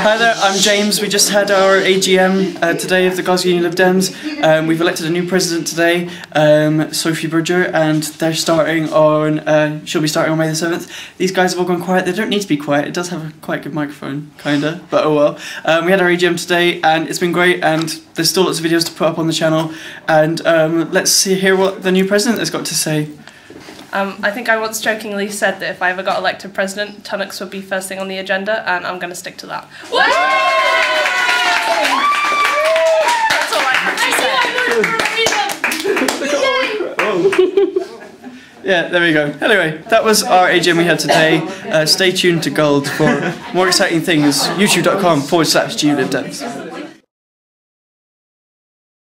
Hi there, I'm James. We just had our AGM uh, today of the Glasgow Uni Lib Dems. Um, we've elected a new president today, um, Sophie Bridger, and they're starting on. Uh, she'll be starting on May the seventh. These guys have all gone quiet. They don't need to be quiet. It does have a quite good microphone, kinda, but oh well. Um, we had our AGM today, and it's been great. And there's still lots of videos to put up on the channel. And um, let's see hear what the new president has got to say. Um, I think I once jokingly said that if I ever got elected president, Tunnocks would be first thing on the agenda, and I'm going to stick to that. That's all I have to say. Yeah, there we go. Anyway, that was our AGM we had today. Uh, stay tuned to GULD for more exciting things. YouTube.com forward slash GLibDems.